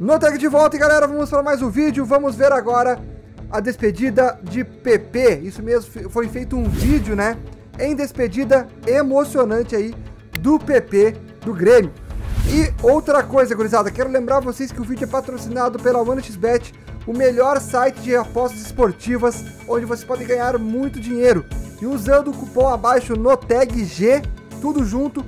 No tag de volta, galera, vamos para mais um vídeo. Vamos ver agora a despedida de PP. Isso mesmo, foi feito um vídeo, né? Em despedida emocionante aí do PP do Grêmio. E outra coisa, gurizada, quero lembrar vocês que o vídeo é patrocinado pela OneXBet, o melhor site de apostas esportivas, onde vocês podem ganhar muito dinheiro. E usando o cupom abaixo no tag G, tudo junto,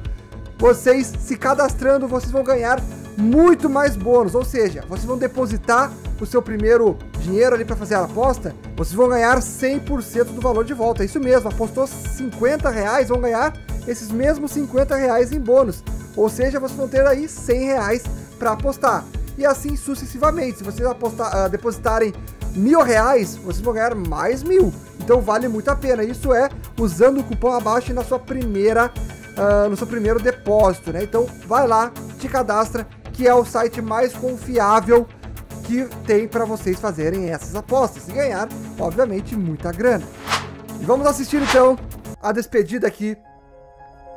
vocês se cadastrando, vocês vão ganhar muito mais bônus, ou seja, vocês vão depositar o seu primeiro dinheiro ali para fazer a aposta, vocês vão ganhar 100% do valor de volta. É isso mesmo, apostou 50 reais, vão ganhar esses mesmos 50 reais em bônus. Ou seja, vocês vão ter aí 100 reais para apostar. E assim sucessivamente. Se vocês apostar, uh, depositarem mil reais, vocês vão ganhar mais mil. Então vale muito a pena. Isso é usando o cupom abaixo na sua primeira, uh, no seu primeiro depósito, né? Então vai lá, te cadastra, que é o site mais confiável que tem para vocês fazerem essas apostas e ganhar, obviamente, muita grana. E vamos assistir então a despedida aqui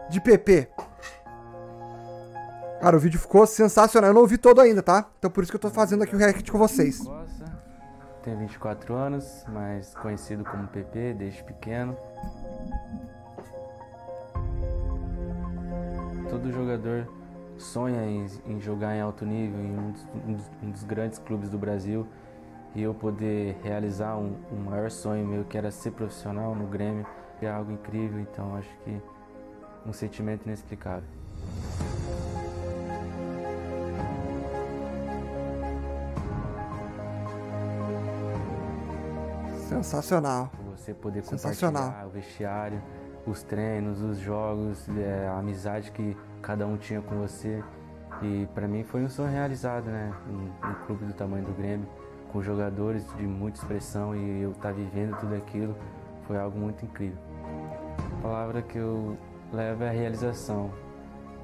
de PP. Cara, o vídeo ficou sensacional. Eu não ouvi todo ainda, tá? Então por isso que eu tô fazendo aqui o react com vocês. Tenho 24 anos, mas conhecido como PP desde pequeno. Todo jogador sonha em, em jogar em alto nível em um dos, um, dos, um dos, grandes clubes do Brasil e eu poder realizar um, um maior sonho meu que era ser profissional no Grêmio é algo incrível, então acho que um sentimento inexplicável. Sensacional. Você poder compartilhar o vestiário, os treinos, os jogos, é, a amizade que cada um tinha com você. E para mim foi um sonho realizado, né? Um, um, clube do tamanho do Grêmio, com jogadores de muita expressão e eu estar tá vivendo tudo aquilo foi algo muito incrível. A palavra que eu levo é a realização,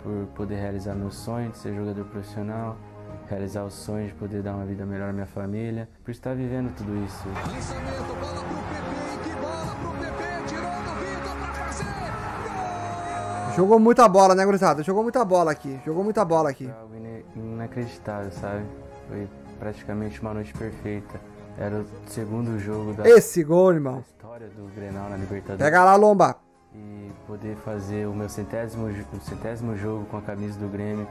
por poder realizar meu sonho de ser jogador profissional, realizar o sonho de poder dar uma vida melhor à minha família, por estar vivendo tudo isso. Jogou muita bola, né, gurizada? Jogou muita bola aqui, jogou muita bola aqui. Foi algo inacreditável, sabe? Foi praticamente uma noite perfeita. Era o segundo jogo da Esse gol, irmão. história do Grenal na Libertadores. Pega lá, Lomba. E poder fazer o meu centésimo, o centésimo jogo com a camisa do Grêmio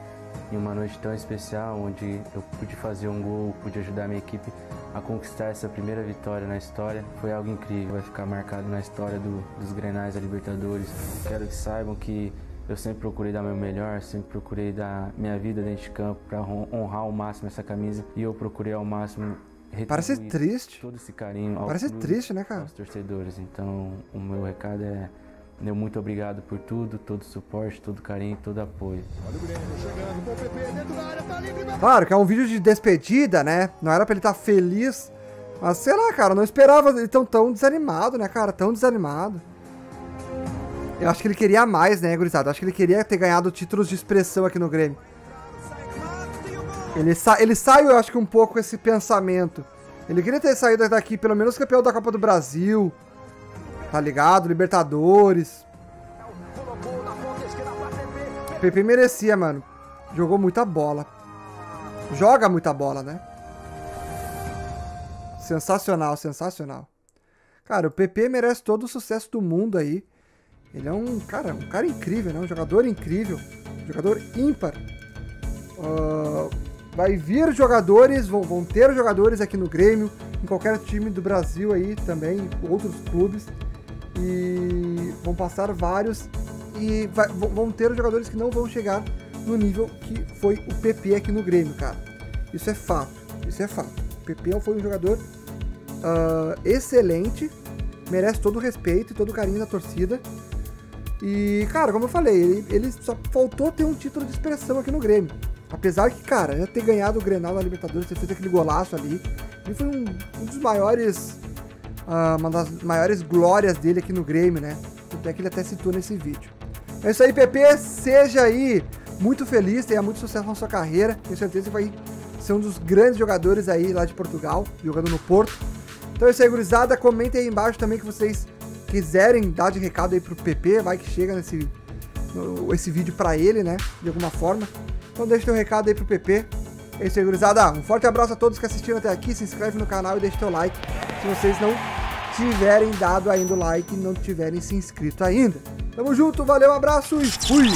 em uma noite tão especial, onde eu pude fazer um gol, pude ajudar a minha equipe a conquistar essa primeira vitória na história, foi algo incrível, vai ficar marcado na história do, dos Grenais da Libertadores. Quero que saibam que eu sempre procurei dar meu melhor, sempre procurei dar minha vida dentro de campo para honrar ao máximo essa camisa e eu procurei ao máximo Parece triste. Todo esse carinho Parece triste, né, cara? Aos torcedores. Então, o meu recado é meu muito obrigado por tudo, todo o suporte, todo o carinho, todo o apoio. Tá claro que é um vídeo de despedida, né? Não era pra ele estar tá feliz. Mas sei lá, cara, não esperava ele tão, tão desanimado, né, cara? Tão desanimado. Eu acho que ele queria mais, né, gurizada? Eu acho que ele queria ter ganhado títulos de expressão aqui no Grêmio. Ele, sa ele saiu, eu acho que um pouco com esse pensamento. Ele queria ter saído daqui, pelo menos campeão da Copa do Brasil. Tá ligado? Libertadores. PP merecia, mano. Jogou muita bola. Joga muita bola, né? Sensacional, sensacional. Cara, o PP merece todo o sucesso do mundo aí. Ele é um cara, um cara incrível, né? Um jogador incrível. Um jogador ímpar. Uh, vai vir jogadores, vão, vão ter jogadores aqui no Grêmio, em qualquer time do Brasil aí também, outros clubes e vão passar vários e vai, vão ter jogadores que não vão chegar no nível que foi o PP aqui no Grêmio, cara. Isso é fato, isso é fato. O PP foi um jogador uh, excelente, merece todo o respeito e todo o carinho da torcida. E, cara, como eu falei, ele, ele só faltou ter um título de expressão aqui no Grêmio. Apesar que, cara, já ter ganhado o Grenal na Libertadores, ter feito aquele golaço ali, ele foi um, um dos maiores uma das maiores glórias dele aqui no Grêmio, né? Até que ele até citou nesse vídeo. É isso aí, PP. Seja aí muito feliz, tenha muito sucesso na sua carreira. Tenho certeza que vai ser um dos grandes jogadores aí lá de Portugal, jogando no Porto. Então é isso aí, gurizada. Comentem aí embaixo também que vocês quiserem dar de recado aí pro PP, vai que chega nesse no, esse vídeo para ele, né? De alguma forma. Então deixa teu recado aí pro PP. É isso aí, gurizada. Um forte abraço a todos que assistiram até aqui. Se inscreve no canal e deixa teu like se vocês não tiverem dado ainda o like e não tiverem se inscrito ainda. Tamo junto, valeu, abraço e fui!